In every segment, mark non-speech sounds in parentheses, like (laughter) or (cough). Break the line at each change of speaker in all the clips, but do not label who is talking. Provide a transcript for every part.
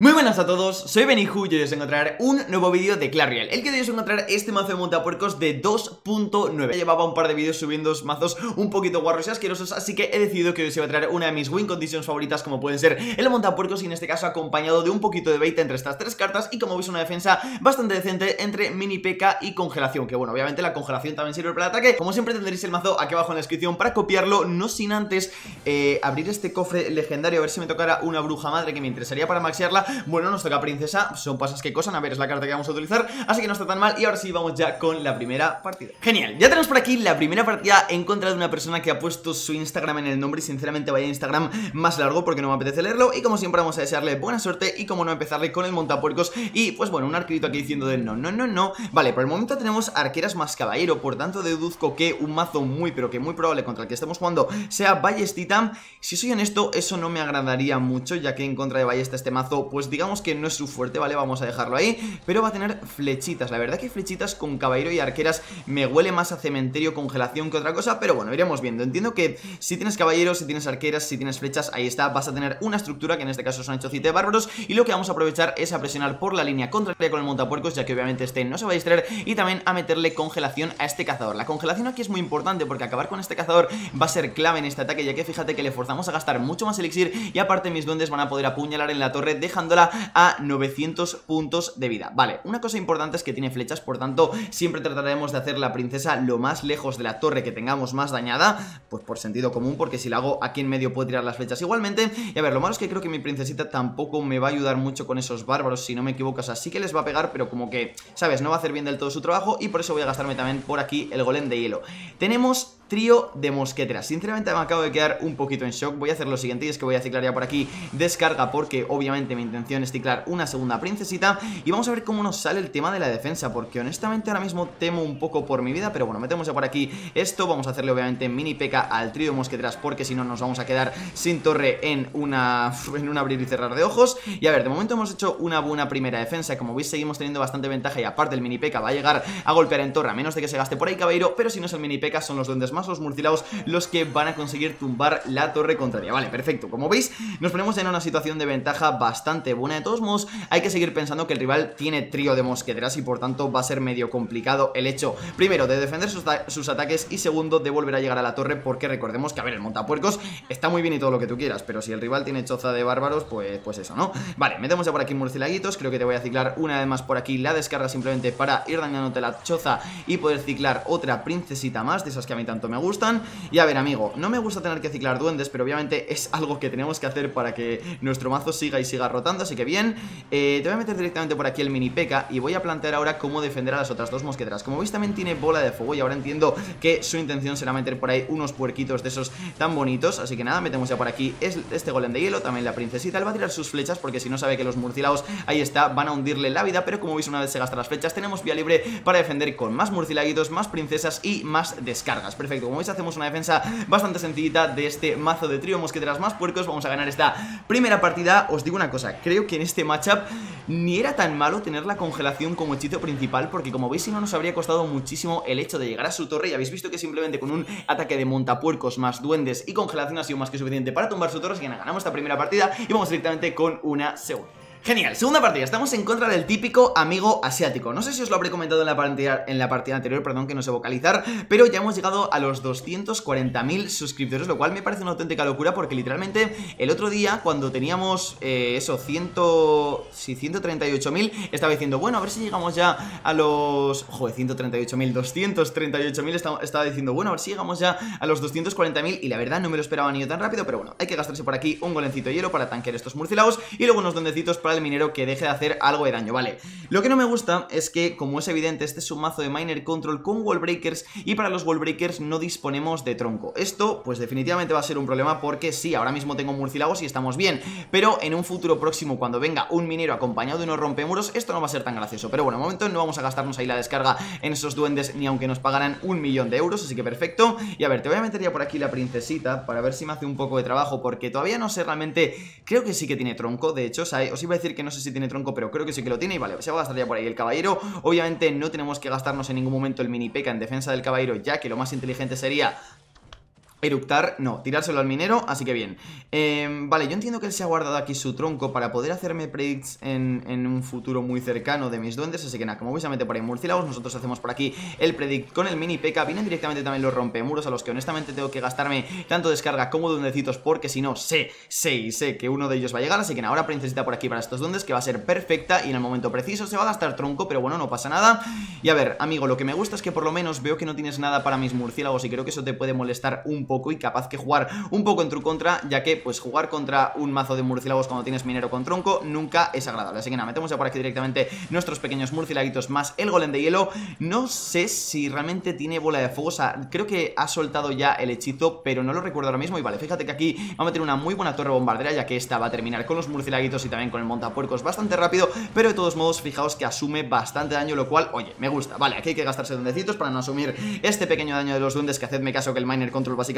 Muy buenas a todos, soy Benihu y hoy os encontrar un nuevo vídeo de Clash Royale El que hoy os encontrar este mazo de montapuercos de 2.9 Llevaba un par de vídeos subiendo mazos un poquito guarros y asquerosos Así que he decidido que hoy os iba a traer una de mis win conditions favoritas Como pueden ser el montapuercos y en este caso acompañado de un poquito de bait entre estas tres cartas Y como veis una defensa bastante decente entre mini P.K. y congelación Que bueno, obviamente la congelación también sirve para el ataque Como siempre tendréis el mazo aquí abajo en la descripción para copiarlo No sin antes eh, abrir este cofre legendario A ver si me tocara una bruja madre que me interesaría para maxiarla bueno, nos toca princesa, son pasas que cosan, a ver, es la carta que vamos a utilizar. Así que no está tan mal. Y ahora sí vamos ya con la primera partida. Genial, ya tenemos por aquí la primera partida en contra de una persona que ha puesto su Instagram en el nombre. Y sinceramente vaya Instagram más largo porque no me apetece leerlo. Y como siempre vamos a desearle buena suerte y como no empezarle con el montapuercos. Y pues bueno, un arquerito aquí diciendo de no, no, no, no. Vale, por el momento tenemos arqueras más caballero. Por tanto deduzco que un mazo muy pero que muy probable contra el que estemos jugando sea ballestita Si soy honesto, eso no me agradaría mucho Ya que en contra de ballesta este mazo, pues digamos que no es su fuerte, ¿vale? Vamos a dejarlo ahí Pero va a tener flechitas, la verdad que flechitas con caballero y arqueras me huele más a cementerio, congelación que otra cosa Pero bueno, iremos viendo, entiendo que si tienes caballeros, si tienes arqueras, si tienes flechas, ahí está Vas a tener una estructura que en este caso son hechocite bárbaros Y lo que vamos a aprovechar es a presionar por la línea contraria con el montapuercos Ya que obviamente este no se va a distraer Y también a meterle congelación a este cazador. La congelación aquí es muy importante porque acabar con este cazador va a ser clave en este ataque Ya que fíjate que le forzamos a gastar mucho más elixir Y aparte mis duendes van a poder apuñalar en la torre a 900 puntos de vida. Vale, una cosa importante es que tiene flechas, por tanto siempre trataremos de hacer la princesa lo más lejos de la torre que tengamos más dañada Pues por sentido común, porque si la hago aquí en medio puedo tirar las flechas igualmente. Y a ver, lo malo es que creo que mi princesita tampoco me va a ayudar mucho con esos bárbaros, si no me equivoco. O sea, sí que les va a pegar, pero como que, ¿sabes? No va a hacer bien del todo su trabajo Y por eso voy a gastarme también por aquí el golem de hielo. Tenemos trío de mosqueteras. Sinceramente me acabo de quedar un poquito en shock. Voy a hacer lo siguiente y es que voy a ciclar ya por aquí descarga Porque obviamente mi intención es ciclar una segunda princesita. Y vamos a ver cómo nos sale el tema de la defensa Porque honestamente ahora mismo temo un poco por mi vida Pero bueno, metemos ya por aquí esto. Vamos a hacerle obviamente mini peca al trío de mosqueteras Porque si no nos vamos a quedar sin torre en una (laughs) en un abrir y cerrar de ojos. Y a ver, de momento hemos hecho una buena primera defensa. Como veis seguimos teniendo bastante ventaja Y aparte el mini peca va a llegar a golpear en torre A menos de que se gaste por ahí caballero Pero si no es el mini peca son los duendes más los murciélagos Los que van a conseguir tumbar la torre contraria. Vale, perfecto, como veis nos ponemos en una situación de ventaja bastante buena. De todos modos hay que seguir pensando que el rival tiene trío de mosqueteras Y por tanto va a ser medio complicado el hecho Primero de defender sus, ataques Y segundo de volver a llegar a la torre Porque recordemos que a ver, el montapuercos está muy bien y todo lo que tú quieras Pero si el rival tiene choza de bárbaros, pues, pues eso, ¿no? Vale, metemos ya por aquí murcielaguitos Creo que te voy a ciclar una vez más por aquí la descarga Simplemente para ir dañándote la choza Y poder ciclar otra princesita más De esas que a mí tanto me gustan. Y a ver, amigo, no me gusta tener que ciclar duendes Pero obviamente es algo que tenemos que hacer Para que nuestro mazo siga y siga rotando Así que bien, eh, te voy a meter directamente por aquí el mini P.K. Y voy a plantear ahora cómo defender a las otras dos mosqueteras. Como veis también tiene bola de fuego Y ahora entiendo que su intención será meter por ahí Unos puerquitos de esos tan bonitos. Así que nada, metemos ya por aquí este golem de hielo También la princesita, él va a tirar sus flechas Porque si no sabe que los murciélagos, ahí está, van a hundirle la vida. Pero como veis una vez se gasta las flechas Tenemos vía libre para defender con más murciélaguitos Más princesas y más descargas. Perfecto, como veis hacemos una defensa bastante sencillita De este mazo de trío mosqueteras más puercos. Vamos a ganar esta primera partida. Os digo una cosa, creo que en este matchup Ni era tan malo tener la congelación como hechizo principal Porque como veis si no nos habría costado muchísimo el hecho de llegar a su torre. Y habéis visto que simplemente con un ataque de montapuercos más duendes y congelación ha sido más que suficiente para tumbar su torre. Así que ganamos esta primera partida y vamos directamente con una segunda Genial, segunda partida, estamos en contra del típico amigo asiático. No sé si os lo habré comentado en la partida, en la partida anterior, perdón que no sé vocalizar Pero ya hemos llegado a los 240.000 suscriptores Lo cual me parece una auténtica locura porque literalmente el otro día cuando teníamos eh, eso, 100, sí, 138.000 Estaba diciendo, bueno, a ver si llegamos ya a los... Joder, 138.000, 238.000 estaba, diciendo, bueno, a ver si llegamos ya a los 240.000 Y la verdad no me lo esperaba ni yo tan rápido, pero bueno, hay que gastarse por aquí un golencito de hielo para tanquear estos murciélagos Y luego unos duendecitos para el minero que deje de hacer algo de daño, ¿vale? Lo que no me gusta es que, como es evidente, este es un mazo de Miner Control con Wall Breakers y para los Wall Breakers no disponemos de tronco. Esto, pues definitivamente va a ser un problema porque sí, ahora mismo tengo murciélagos y estamos bien, pero en un futuro próximo, cuando venga un minero acompañado de unos rompemuros, esto no va a ser tan gracioso. Pero bueno, de momento no vamos a gastarnos ahí la descarga en esos duendes ni aunque nos pagaran un millón de euros, así que perfecto. Y a ver, te voy a meter ya por aquí la princesita para ver si me hace un poco de trabajo porque todavía no sé realmente, creo que sí que tiene tronco, de hecho, o sea, os iba a decir que no sé si tiene tronco, pero creo que sí que lo tiene Y vale, se va a gastar ya por ahí el caballero. Obviamente no tenemos que gastarnos en ningún momento el mini peca en defensa del caballero Ya que lo más inteligente sería Eructar, no, tirárselo al minero, así que bien. Em, Vale, yo entiendo que él se ha guardado aquí su tronco Para poder hacerme predicts en, en, un futuro muy cercano de mis duendes Así que nada, como veis a meter por ahí murciélagos Nosotros hacemos por aquí el predict con el mini peca Vienen directamente también los rompemuros A los que honestamente tengo que gastarme tanto descarga como duendecitos Porque si no, sé, sé y sé que uno de ellos va a llegar Así que nada, ahora princesita por aquí para estos duendes Que va a ser perfecta y en el momento preciso se va a gastar tronco Pero bueno, no pasa nada. Y a ver, amigo, lo que me gusta es que por lo menos veo que no tienes nada para mis murciélagos Y creo que eso te puede molestar un poco y capaz que jugar un poco en tu contra, ya que pues jugar contra un mazo de murciélagos cuando tienes minero con tronco nunca es agradable. Así que nada, metemos ya por aquí directamente nuestros pequeños murciélaguitos más el golem de hielo. No sé si realmente tiene bola de fuego, o sea, creo que ha soltado ya el hechizo, pero no lo recuerdo ahora mismo. Y vale, fíjate que aquí va a meter una muy buena torre bombardera, ya que esta va a terminar con los murciélaguitos y también con el montapuercos bastante rápido, pero de todos modos, fijaos que asume bastante daño, lo cual, oye, me gusta. Vale, aquí hay que gastarse duendecitos para no asumir este pequeño daño de los duendes, que hacedme caso que el miner control básicamente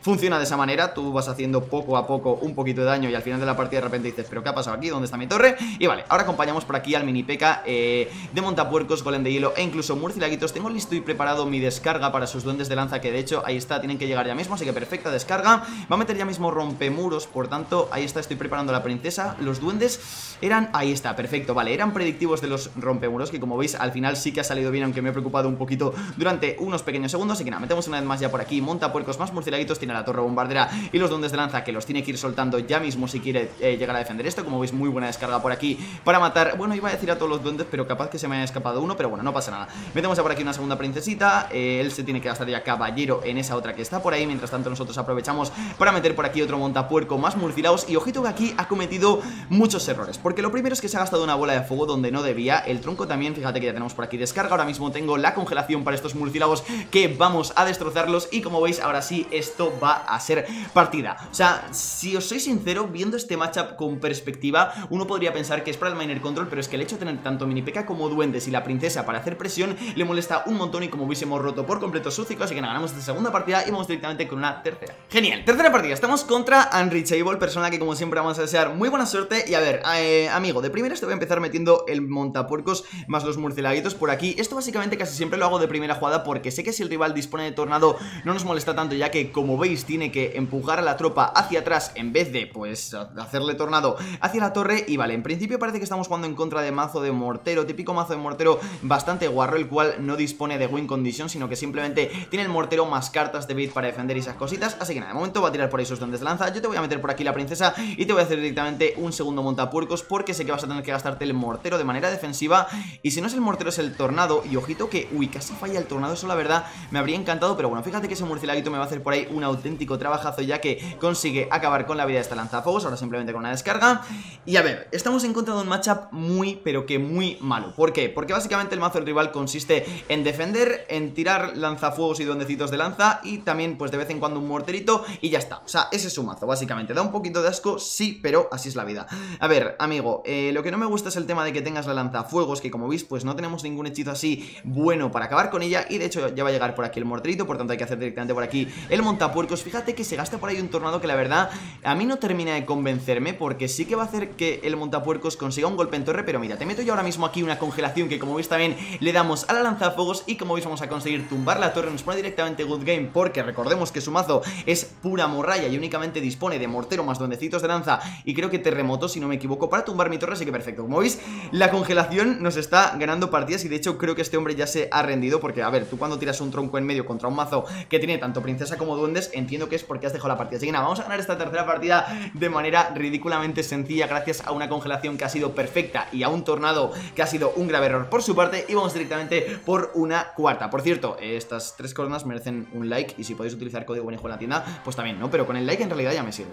funciona de esa manera, tú vas haciendo poco a poco un poquito de daño y al final de la partida de repente dices, pero ¿qué ha pasado aquí? ¿Dónde está mi torre? Y vale, ahora acompañamos por aquí al mini peca eh, de montapuercos, golem de hielo e incluso murcielaguitos. Tengo listo y preparado mi descarga para sus duendes de lanza que de hecho ahí está, tienen que llegar ya mismo, así que perfecta descarga. Va a meter ya mismo rompemuros, por tanto ahí está, estoy preparando a la princesa. Los duendes eran, ahí está, perfecto, vale, eran predictivos de los rompemuros que como veis al final sí que ha salido bien, aunque me he preocupado un poquito durante unos pequeños segundos. Así que nada, metemos una vez más ya por aquí, montapuercos más murcielaguitos, tiene la torre bombardera y los duendes de lanza que los tiene que ir soltando ya mismo si quiere eh, llegar a defender esto. Como veis, muy buena descarga por aquí para matar. Bueno, iba a decir a todos los duendes, pero capaz que se me haya escapado uno, pero bueno, no pasa nada. Metemos ya por aquí una segunda princesita. Eh, él se tiene que gastar ya caballero en esa otra que está por ahí. Mientras tanto, nosotros aprovechamos para meter por aquí otro montapuerco más murcilaos. Y ojito que aquí ha cometido muchos errores. Porque lo primero es que se ha gastado una bola de fuego donde no debía. El tronco también, fíjate que ya tenemos por aquí descarga. Ahora mismo tengo la congelación para estos murciélagos que vamos a destrozarlos. Y como veis, ahora sí, esto va a ser partida. O sea, si os soy sincero, viendo este matchup con perspectiva, uno podría pensar que es para el miner control, pero es que el hecho de tener tanto mini peca como duendes y la princesa para hacer presión le molesta un montón y como hubiésemos roto por completo su ciclo, así que ganamos esta segunda partida y vamos directamente con una tercera. Genial, tercera partida, estamos contra Unreachable, persona que como siempre vamos a desear muy buena suerte y a ver, eh, amigo, de primera te voy a empezar metiendo el montapuercos más los murcielaguitos por aquí, esto básicamente casi siempre lo hago de primera jugada porque sé que si el rival dispone de tornado no nos molesta tanto ya que como veis tiene que empujar a la tropa hacia atrás en vez de, pues, hacerle tornado hacia la torre. Y vale, en principio parece que estamos jugando en contra de mazo de mortero Típico mazo de mortero bastante guarro, el cual no dispone de win condition Sino que simplemente tiene el mortero más cartas de bit para defender esas cositas. Así que nada, de momento va a tirar por ahí sus duendes de lanza. Yo te voy a meter por aquí la princesa y te voy a hacer directamente un segundo montapuercos Porque sé que vas a tener que gastarte el mortero de manera defensiva. Y si no es el mortero es el tornado. Y ojito que, uy, casi falla el tornado Eso la verdad me habría encantado. Pero bueno, fíjate que ese murcielaguito me va a hacer por ahí un auténtico trabajazo Ya que consigue acabar con la vida de esta lanzafuegos Ahora simplemente con una descarga. Y a ver, estamos en contra de un matchup muy, pero que muy malo. ¿Por qué? Porque básicamente el mazo del rival consiste en defender, en tirar lanzafuegos y duendecitos de lanza Y también, pues de vez en cuando un morterito y ya está. O sea, ese es su mazo, básicamente. Da un poquito de asco, sí, pero así es la vida. A ver, amigo, eh, lo que no me gusta es el tema de que tengas la lanzafuegos Que como veis, pues no tenemos ningún hechizo así bueno para acabar con ella Y de hecho ya va a llegar por aquí el morterito Por tanto hay que hacer directamente por aquí el montapuercos Fíjate que se gasta por ahí un tornado que la verdad a mí no termina de convencerme porque sí que va a hacer que el montapuercos consiga un golpe en torre, pero mira, te meto yo ahora mismo aquí una congelación que como veis también le damos a la lanzafuegos y como veis vamos a conseguir tumbar la torre, nos pone directamente good game porque recordemos que su mazo es pura morralla y únicamente dispone de mortero más duendecitos de lanza y creo que terremoto si no me equivoco para tumbar mi torre, así que perfecto. Como veis, la congelación nos está ganando partidas y de hecho creo que este hombre ya se ha rendido porque a ver, tú cuando tiras un tronco en medio contra un mazo que tiene tanto princesa como duendes, entiendo que es porque has dejado la partida. Así que nada, vamos a ganar esta tercera partida de manera ridículamente sencilla gracias a una congelación que ha sido perfecta y a un tornado que ha sido un grave error por su parte y vamos directamente por una cuarta. Por cierto, estas tres coronas merecen un like y si podéis utilizar código buenísimo en la tienda, pues también, ¿no? Pero con el like en realidad ya me sirve.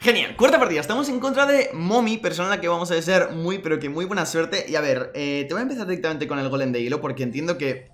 Genial, cuarta partida, estamos en contra de Momi, persona a la que vamos a desear muy pero que muy buena suerte Y a ver, eh, te voy a empezar directamente con el golem de hilo porque entiendo que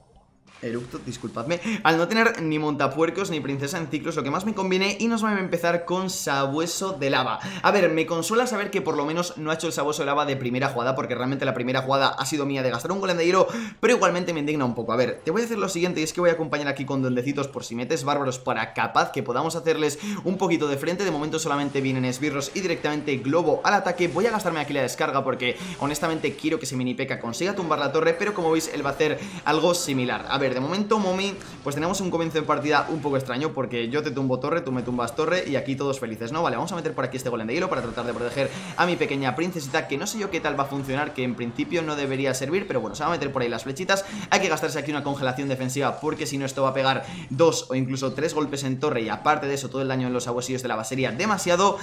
Eructo, disculpadme Al no tener ni montapuercos ni princesa en ciclos Lo que más me conviene y nos va a empezar con sabueso de lava. A ver, me consuela saber que por lo menos no ha hecho el sabueso de lava de primera jugada Porque realmente la primera jugada ha sido mía de gastar un golem de hilo Pero igualmente me indigna un poco. A ver, te voy a hacer lo siguiente y es que voy a acompañar aquí con duendecitos Por si metes bárbaros para capaz que podamos hacerles un poquito de frente. De momento solamente vienen esbirros y directamente globo al ataque. Voy a gastarme aquí la descarga porque honestamente quiero que ese mini peca consiga tumbar la torre Pero como veis él va a hacer algo similar. A ver ver, de momento, Momi, pues tenemos un comienzo de partida un poco extraño Porque yo te tumbo torre, tú me tumbas torre Y aquí todos felices, ¿no? Vale, vamos a meter por aquí este golem de hielo Para tratar de proteger a mi pequeña princesita Que no sé yo qué tal va a funcionar Que en principio no debería servir Pero bueno, se va a meter por ahí las flechitas Hay que gastarse aquí una congelación defensiva Porque si no esto va a pegar dos o incluso tres golpes en torre Y aparte de eso, todo el daño en los abuesillos de la base sería demasiado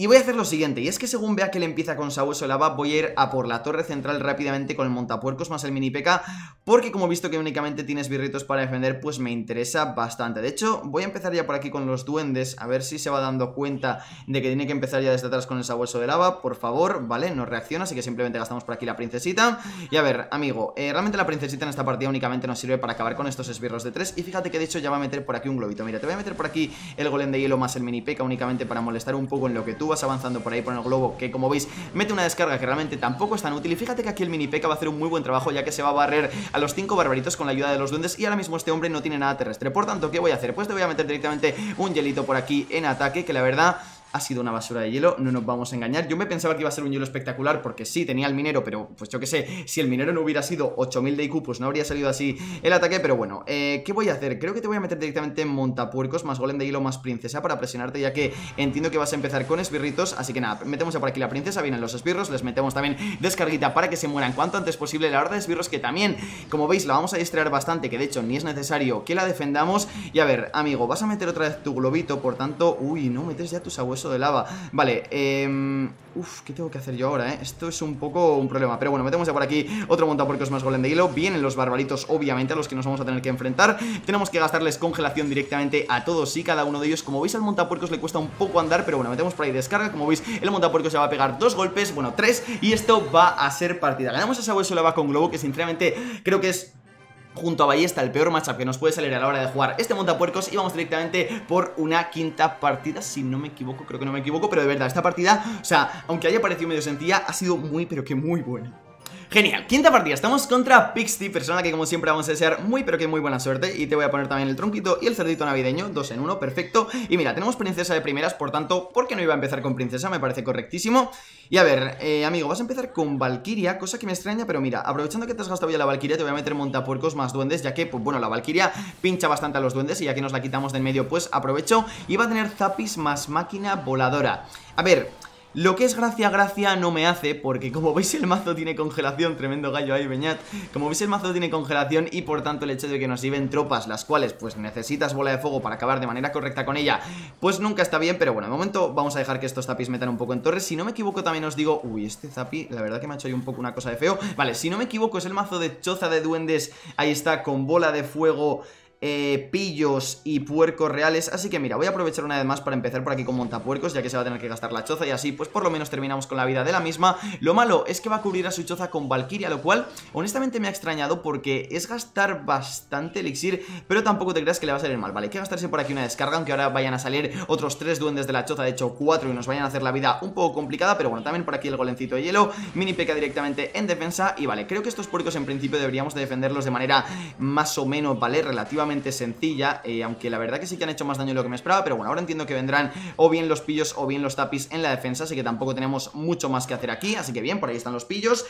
y voy a hacer lo siguiente, y es que según vea que le empieza con Sabueso Lava, voy a ir a por la torre central rápidamente con el montapuercos más el mini P.K. Porque como he visto que únicamente tienes birritos para defender, pues me interesa bastante. De hecho, voy a empezar ya por aquí con los duendes, a ver si se va dando cuenta de que tiene que empezar ya desde atrás con el Sabueso de Lava. Por favor, ¿vale? No reacciona, así que simplemente gastamos por aquí la princesita. Y a ver, amigo, eh, realmente la princesita en esta partida únicamente nos sirve para acabar con estos esbirros de 3. Y fíjate que de hecho ya va a meter por aquí un globito. Mira, te voy a meter por aquí el golem de hielo más el mini P.K. únicamente para molestar un poco en lo que tú vas avanzando por ahí por el globo, que como veis mete una descarga que realmente tampoco es tan útil. Y fíjate que aquí el mini P.K. va a hacer un muy buen trabajo, ya que se va a barrer a los 5 barbaritos con la ayuda de los duendes. Y ahora mismo este hombre no tiene nada terrestre. Por tanto, ¿qué voy a hacer? Pues te voy a meter directamente un hielito por aquí en ataque, que la verdad ha sido una basura de hielo, no nos vamos a engañar. Yo me pensaba que iba a ser un hielo espectacular porque sí, tenía el minero, pero pues yo que sé, si el minero no hubiera sido 8000 de IQ, pues no habría salido así el ataque, pero bueno, eh, ¿qué voy a hacer? Creo que te voy a meter directamente en montapuercos, más golem de hielo, más princesa para presionarte, ya que entiendo que vas a empezar con esbirritos, así que nada, metemos por aquí la princesa, vienen los esbirros, les metemos también descarguita para que se mueran cuanto antes posible, la hora de esbirros que también, como veis, la vamos a distraer bastante, que de hecho ni es necesario que la defendamos, y a ver, amigo, vas a meter otra vez tu globito, por tanto, uy, no metes ya tu sabueso de lava, Vale, eh... Uf, ¿qué tengo que hacer yo ahora, eh? Esto es un poco un problema Pero bueno, metemos ya por aquí otro montapuercos más golem de hielo Vienen los barbaritos, obviamente, a los que nos vamos a tener que enfrentar. Tenemos que gastarles congelación directamente a todos y cada uno de ellos. Como veis al montapuercos le cuesta un poco andar Pero bueno, metemos por ahí descarga. Como veis, el montapuercos se va a pegar dos golpes, bueno, tres Y esto va a ser partida. Ganamos esa hueso va con globo Que sinceramente creo que es junto a Ballesta, el peor matchup que nos puede salir a la hora de jugar este montapuercos y vamos directamente por una quinta partida, si no me equivoco, creo que no me equivoco, pero de verdad, esta partida, o sea, aunque haya parecido medio sencilla, ha sido muy, pero que muy buena. Genial, quinta partida, estamos contra Pixty, persona que como siempre vamos a desear muy pero que muy buena suerte. Y te voy a poner también el tronquito y el cerdito navideño, dos en uno, perfecto. Y mira, tenemos princesa de primeras, por tanto, ¿por qué no iba a empezar con princesa? Me parece correctísimo. Y a ver, eh, amigo, vas a empezar con Valkyria, cosa que me extraña, pero mira, aprovechando que te has gastado ya la Valkyria Te voy a meter montapuercos más duendes, ya que, pues bueno, la Valkyria pincha bastante a los duendes Y ya que nos la quitamos del medio, pues aprovecho Y va a tener Zapis más máquina voladora. A ver... Lo que es gracia, gracia no me hace Porque como (laughs) veis el mazo tiene congelación Tremendo gallo ahí, Beñat. Como veis el mazo tiene congelación Y por tanto el hecho de que nos lleven tropas Las cuales pues necesitas bola de fuego para acabar de manera correcta con ella Pues nunca está bien Pero bueno, de momento vamos a dejar que estos zapis metan un poco en torres. Si no me equivoco también os digo Uy, este zapi, la verdad que me ha hecho ahí un poco una cosa de feo. Vale, si no me equivoco es el mazo de choza de duendes. Ahí está, con bola de fuego eh, pillos y puercos reales. Así que mira, voy a aprovechar una vez más para empezar por aquí con montapuercos Ya que se va a tener que gastar la choza. Y así pues por lo menos terminamos con la vida de la misma. Lo malo es que va a cubrir a su choza con Valkyria Lo cual honestamente me ha extrañado porque es gastar bastante elixir Pero tampoco te creas que le va a salir mal Vale, hay que gastarse por aquí una descarga Aunque ahora vayan a salir otros tres duendes de la choza De hecho cuatro y nos vayan a hacer la vida un poco complicada Pero bueno, también por aquí el golencito de hielo Mini peca directamente en defensa. Y vale, creo que estos puercos en principio deberíamos de defenderlos de manera más o menos, ¿vale? Relativamente sencilla, eh, aunque la verdad que sí que han hecho más daño de lo que me esperaba, pero bueno, ahora entiendo que vendrán o bien los pillos o bien los tapis en la defensa, así que tampoco tenemos mucho más que hacer aquí, así que bien, por ahí están los pillos.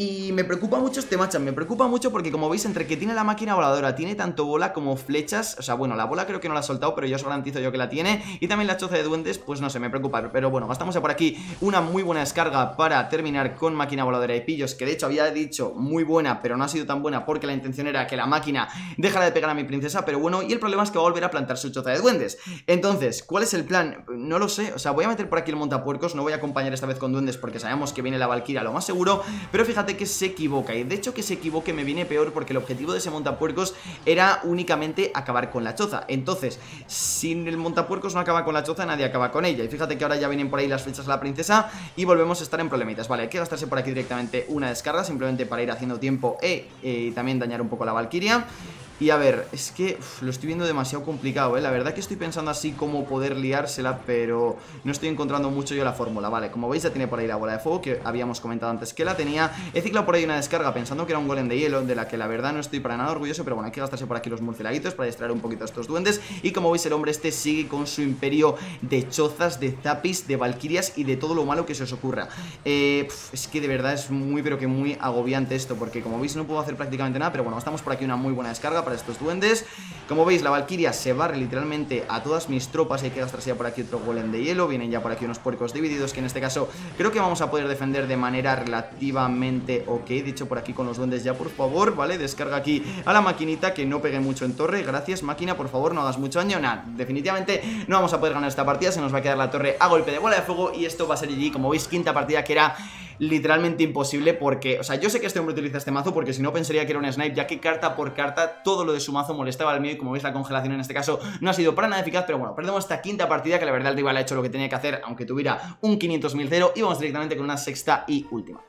Y me preocupa mucho este matchup, me preocupa mucho porque como veis entre que tiene la máquina voladora, tiene tanto bola como flechas, o sea bueno, la bola creo que no la ha soltado, pero yo os garantizo yo que la tiene, y también la choza de duendes, pues no sé, me preocupa, pero bueno, gastamos por aquí una muy buena descarga para terminar con máquina voladora de pillos, que de hecho había dicho muy buena, pero no ha sido tan buena porque la intención era que la máquina dejara de pegar a mi princesa, pero bueno, y el problema es que va a volver a plantar su choza de duendes. Entonces, ¿cuál es el plan? No lo sé, o sea, voy a meter por aquí el montapuercos, no voy a acompañar esta vez con duendes porque sabemos que viene la Valkyria lo más seguro, pero fíjate que se equivoca y de hecho que se equivoque me viene peor porque el objetivo de ese montapuercos era únicamente acabar con la choza. Entonces, si el montapuercos no acaba con la choza, nadie acaba con ella. Y fíjate que ahora ya vienen por ahí las flechas a la princesa y volvemos a estar en problemitas. Vale, hay que gastarse por aquí directamente una descarga simplemente para ir haciendo tiempo e, e también dañar un poco la Valkyria. Y a ver, es que lo estoy viendo demasiado complicado, ¿eh? La verdad que estoy pensando así cómo poder liársela, pero no estoy encontrando mucho yo la fórmula, ¿vale? Como veis ya tiene por ahí la bola de fuego, que habíamos comentado antes que la tenía He ciclado por ahí una descarga pensando que era un golem de hielo, de la que la verdad no estoy para nada orgulloso Pero bueno, hay que gastarse por aquí los murcielaguitos para distraer un poquito a estos duendes Y como veis el hombre este sigue con su imperio de chozas, de zapis, de valquirias y de todo lo malo que se os ocurra eh, Es que de verdad es muy pero que muy agobiante esto, porque como veis no puedo hacer prácticamente nada Pero bueno, estamos por aquí una muy buena descarga para estos duendes. Como veis, la Valkyria se barre literalmente a todas mis tropas hay que gastarse ya por aquí otro golem de hielo. Vienen ya por aquí unos puercos divididos que en este caso creo que vamos a poder defender de manera relativamente ok. Dicho por aquí con los duendes ya, por favor, ¿vale? Descarga aquí a la maquinita que no pegue mucho en torre. Gracias, máquina, por favor, no hagas mucho daño. Nada, definitivamente no vamos a poder ganar esta partida. Se nos va a quedar la torre a golpe de bola de fuego y esto va a ser GG. Como veis, quinta partida que era literalmente imposible porque, o sea, yo sé que este hombre utiliza este mazo porque si no pensaría que era un snipe, ya que carta por carta todo lo de su mazo molestaba al mío y como veis la congelación en este caso no ha sido para nada eficaz, pero bueno, perdemos esta quinta partida que la verdad el rival ha hecho lo que tenía que hacer, aunque tuviera un 500.000 y vamos directamente con una sexta y última.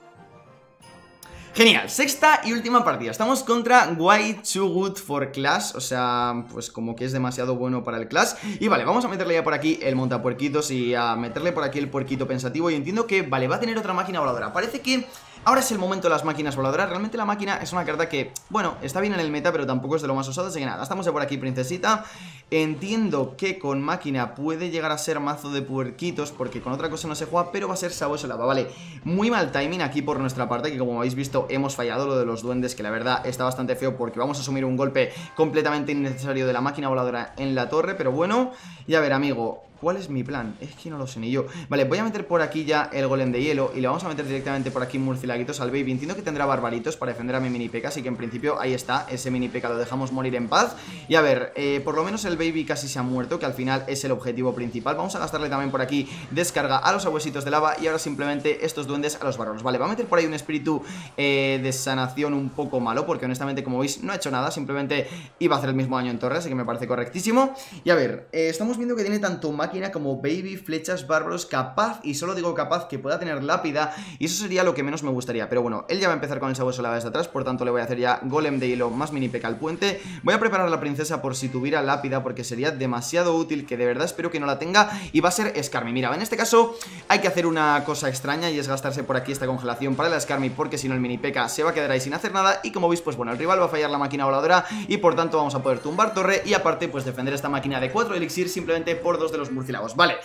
Genial, sexta y última partida. Estamos contra Why Too Good for Clash O sea, pues como que es demasiado bueno para el Clash. Y vale, vamos a meterle ya por aquí el montapuerquitos Y a meterle por aquí el puerquito pensativo. Y entiendo que, vale, va a tener otra máquina voladora. Parece que Ahora es el momento de las máquinas voladoras. Realmente la máquina es una carta que, bueno, está bien en el meta Pero tampoco es de lo más usado, así que nada Estamos ya por aquí, princesita. Entiendo que con máquina puede llegar a ser mazo de puerquitos Porque con otra cosa no se juega Pero va a ser sabueso lava, vale. Muy mal timing aquí por nuestra parte Que como habéis visto hemos fallado lo de los duendes Que la verdad está bastante feo Porque vamos a asumir un golpe completamente innecesario De la máquina voladora en la torre Pero bueno, y a ver amigo ¿Cuál es mi plan? Es que no lo sé ni yo. Vale, voy a meter por aquí ya el golem de hielo Y le vamos a meter directamente por aquí murcielaguitos al baby. Entiendo que tendrá barbaritos para defender a mi mini peca Así que en principio ahí está, ese mini peca lo dejamos morir en paz. Y a ver, eh, por lo menos el baby casi se ha muerto Que al final es el objetivo principal. Vamos a gastarle también por aquí descarga a los abuesitos de lava Y ahora simplemente estos duendes a los barrones. Vale, va a meter por ahí un espíritu eh, de sanación un poco malo Porque honestamente como veis no ha hecho nada. Simplemente iba a hacer el mismo daño en torre Así que me parece correctísimo. Y a ver, eh, estamos viendo que tiene tanto como baby, flechas, bárbaros, capaz, y solo digo capaz, que pueda tener lápida, y eso sería lo que menos me gustaría. Pero bueno, él ya va a empezar con el sabueso la vez de atrás, por tanto le voy a hacer ya golem de hilo más mini peca al puente. Voy a preparar a la princesa por si tuviera lápida, porque sería demasiado útil, que de verdad espero que no la tenga, y va a ser Scarmy. Mira, en este caso hay que hacer una cosa extraña, y es gastarse por aquí esta congelación para la Scarmy, porque si no el mini peca se va a quedar ahí sin hacer nada, y como veis, pues bueno, el rival va a fallar la máquina voladora, y por tanto vamos a poder tumbar torre, y aparte, pues defender esta máquina de 4 elixir simplemente por dos de los murciélagos. Vale,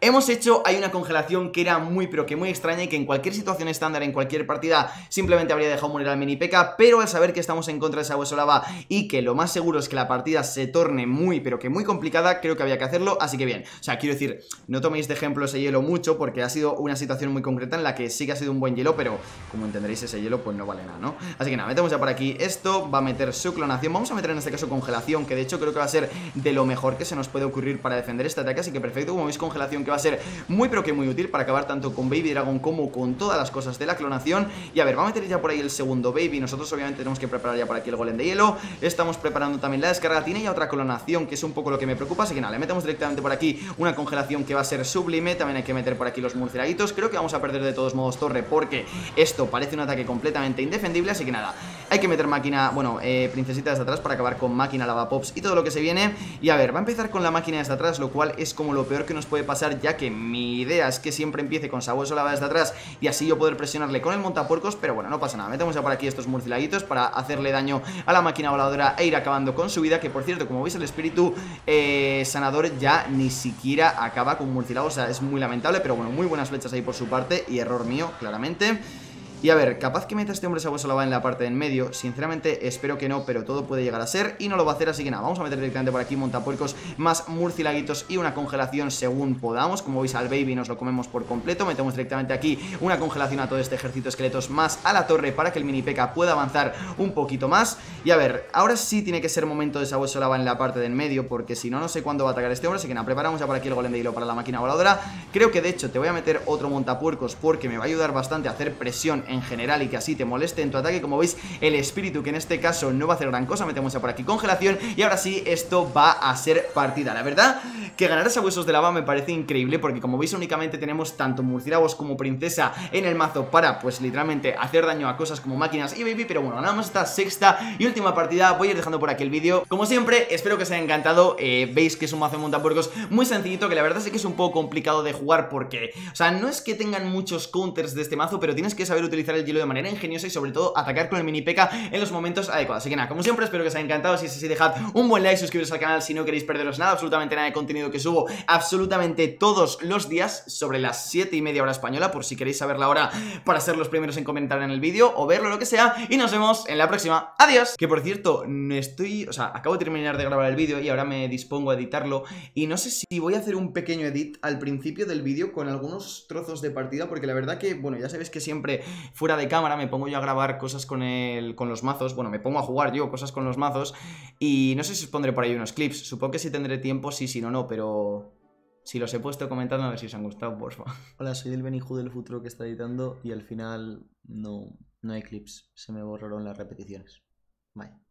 hemos hecho, hay una congelación que era muy pero que muy extraña y que en cualquier situación estándar, en cualquier partida, simplemente habría dejado morir al mini P.K., pero al saber que estamos en contra de esa hueso lava y que lo más seguro es que la partida se torne muy pero que muy complicada, creo que había que hacerlo, así que bien, o sea, quiero decir, no toméis de ejemplo ese hielo mucho porque ha sido una situación muy concreta en la que sí que ha sido un buen hielo, pero como entenderéis ese hielo pues no vale nada, ¿no? Así que nada, metemos ya por aquí esto, va a meter su clonación, vamos a meter en este caso congelación, que de hecho creo que va a ser de lo mejor que se nos puede ocurrir para defender este ataque, así que perfecto, como veis congelación que va a ser muy pero que muy útil para acabar tanto con Baby Dragon como con todas las cosas de la clonación. Y a ver, va a meter ya por ahí el segundo Baby. Nosotros obviamente tenemos que preparar ya por aquí el golem de hielo. Estamos preparando también la descarga. Tiene ya otra clonación que es un poco lo que me preocupa. Así que nada, le metemos directamente por aquí una congelación que va a ser sublime. También hay que meter por aquí los murcielaguitos Creo que vamos a perder de todos modos torre porque esto parece un ataque completamente indefendible. Así que nada, hay que meter máquina, bueno, eh, princesita desde atrás para acabar con máquina, lava pops y todo lo que se viene Y a ver, va a empezar con la máquina desde atrás Lo cual es como lo peor que nos puede pasar ya que mi idea es que siempre empiece con sabueso lava desde atrás y así yo poder presionarle con el montapuercos, pero bueno, no pasa nada. Metemos ya por aquí estos murcielaguitos para hacerle daño a la máquina voladora e ir acabando con su vida, que por cierto, como veis el espíritu eh, sanador ya ni siquiera acaba con murciélagos, o sea, es muy lamentable, pero bueno, muy buenas flechas ahí por su parte y error mío, claramente. Y a ver, capaz que meta este hombre lava en la parte de en medio. Sinceramente espero que no, pero todo puede llegar a ser Y no lo va a hacer, así que nada, vamos a meter directamente por aquí Montapuercos, más murcielaguitos y una congelación según podamos. Como veis al baby nos lo comemos por completo. Metemos directamente aquí una congelación a todo este ejército de esqueletos Más a la torre para que el mini peca pueda avanzar un poquito más. Y a ver, ahora sí tiene que ser momento de lava en la parte de en medio Porque si no, no sé cuándo va a atacar este hombre Así que nada, preparamos ya por aquí el golem de hilo para la máquina voladora. Creo que de hecho te voy a meter otro montapuercos Porque me va a ayudar bastante a hacer presión en general y que así te moleste en tu ataque Como veis, el espíritu que en este caso no va a hacer gran cosa Metemos ya por aquí congelación y ahora sí, esto va a ser partida. La verdad que ganar a huesos de lava me parece increíble Porque como veis únicamente tenemos tanto murciélagos como princesa en el mazo Para pues literalmente hacer daño a cosas como máquinas y baby Pero bueno, ganamos esta sexta y última partida. Voy a ir dejando por aquí el vídeo. Como siempre, espero que os haya encantado. Eh, Veis que es un mazo de montapuercos muy sencillito Que la verdad es que es un poco complicado de jugar porque O sea, no es que tengan muchos counters de este mazo Pero tienes que saber utilizar utilizar el hielo de manera ingeniosa y sobre todo atacar con el mini P.K. en los momentos adecuados. Así que nada, como siempre, espero que os haya encantado. Si es así, dejad un buen like, suscribiros al canal si no queréis perderos nada, absolutamente nada de contenido que subo absolutamente todos los días sobre las 7 y media hora española, por si queréis saber la hora para ser los primeros en comentar en el vídeo o verlo, lo que sea. Y nos vemos en la próxima. ¡Adiós! Que por cierto, estoy... O sea, acabo de terminar de grabar el vídeo y ahora me dispongo a editarlo. Y no sé si voy a hacer un pequeño edit al principio del vídeo con algunos trozos de partida, porque la verdad que, bueno, ya sabéis que siempre fuera de cámara me pongo yo a grabar cosas con, el, con los mazos. Bueno, me pongo a jugar yo cosas con los mazos. Y no sé si os pondré por ahí unos clips. Supongo que si tendré tiempo, sí, si no, no, pero... Si los he puesto, comentadme a ver si os han gustado, porfa.
Hola, soy el Beniju del futuro que está editando y al final no, no hay clips. Se me borraron las repeticiones. Bye.